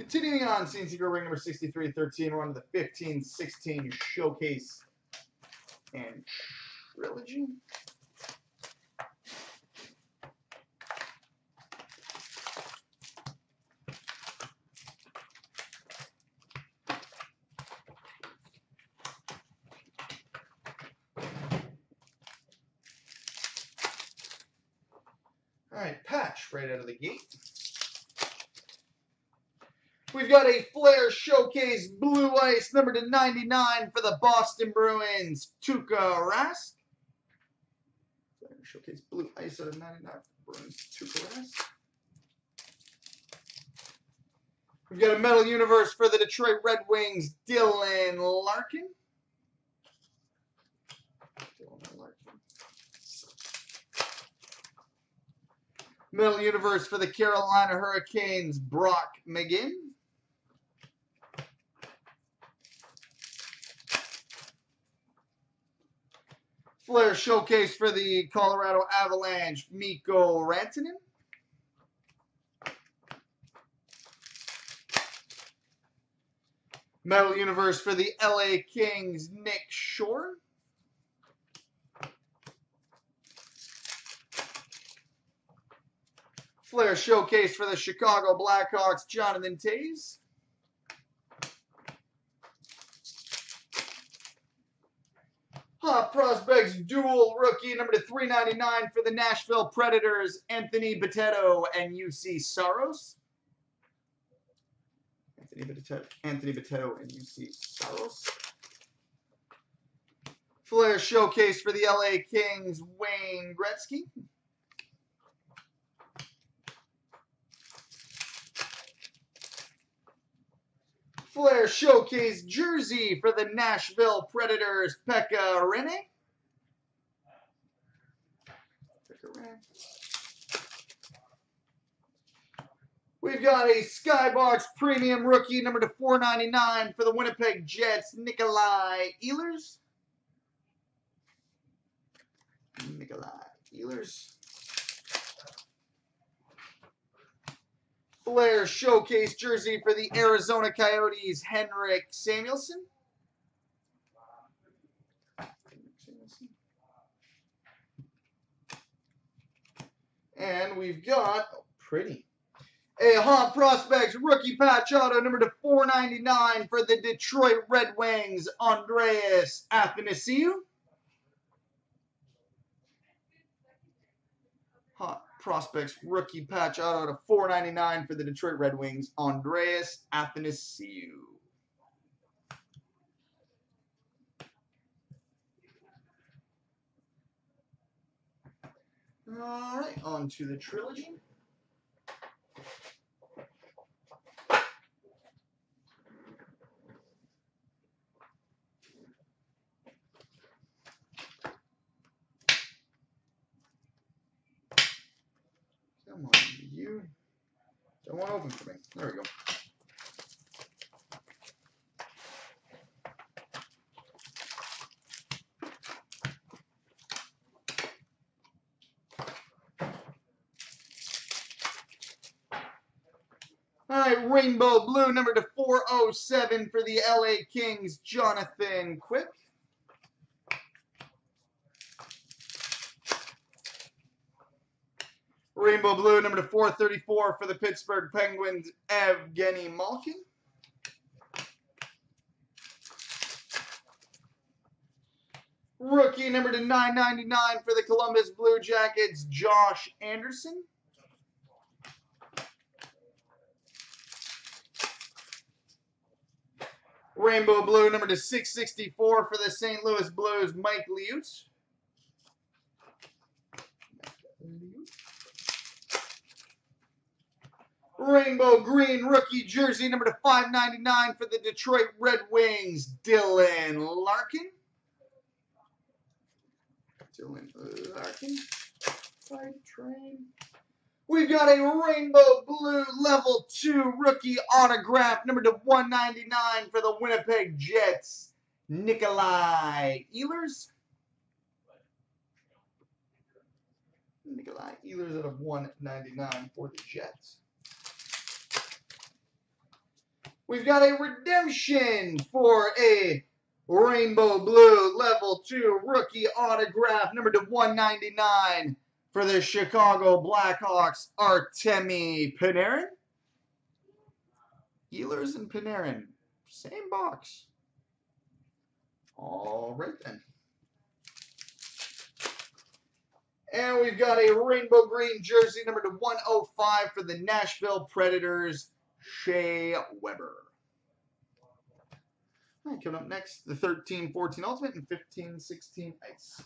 Continuing on, CNC Group ring number 6313. We're on the 1516 Showcase and Trilogy. All right, patch right out of the gate. We've got a Flair Showcase Blue Ice number to 99 for the Boston Bruins, Tuukka Rask. Flair Showcase Blue Ice of 99 for the Bruins, Tuukka Rask. We've got a Metal Universe for the Detroit Red Wings, Dylan Larkin. Dylan Larkin. Metal Universe for the Carolina Hurricanes, Brock McGinn. Flair Showcase for the Colorado Avalanche, Mikko Rantanen. Metal Universe for the LA Kings, Nick Shore. Flair Showcase for the Chicago Blackhawks, Jonathan Toews. Hot Prospects Dual Rookie number to 399 for the Nashville Predators, Anthony Bitetto and Juuse Saros. Anthony Bitetto, Anthony Bitetto and Juuse Saros. Flair Showcase for the LA Kings, Wayne Gretzky. Flair Showcase jersey for the Nashville Predators, Pekka Rinne. We've got a Skybox Premium Rookie number to 499 for the Winnipeg Jets, Nikolai Ehlers. Nikolai Ehlers. Flair Showcase jersey for the Arizona Coyotes, Henrik Samuelsson. And we've got, oh, pretty, a Hot Prospects rookie patch auto number to 499 for the Detroit Red Wings, Andreas Athanasiou. Prospects rookie patch auto to 499 for the Detroit Red Wings, Andreas Athanasiou. All right, on to the trilogy. Come on, you. Don't want to open for me. There we go. All right, rainbow blue number to 407 for the LA Kings, Jonathan Quick. Rainbow blue number to 434 for the Pittsburgh Penguins, Evgeny Malkin. Rookie number to 999 for the Columbus Blue Jackets, Josh Anderson. Rainbow blue number to 664 for the St. Louis Blues, Mike Liut. Rainbow green rookie jersey number to 599 for the Detroit Red Wings, Dylan Larkin. Dylan Larkin. Fight train. We've got a rainbow blue level 2 rookie autograph number to 199 for the Winnipeg Jets, Nikolai Ehlers. Nikolai Ehlers out of 199 for the Jets. We've got a redemption for a rainbow blue level 2 rookie autograph number to 199 for the Chicago Blackhawks, Artemi Panarin. Ehlers and Panarin, same box. All right then. And we've got a rainbow green jersey number to 105 for the Nashville Predators, Shea Weber. All right, coming up next, the 13-14 Ultimate and 15-16 Ice.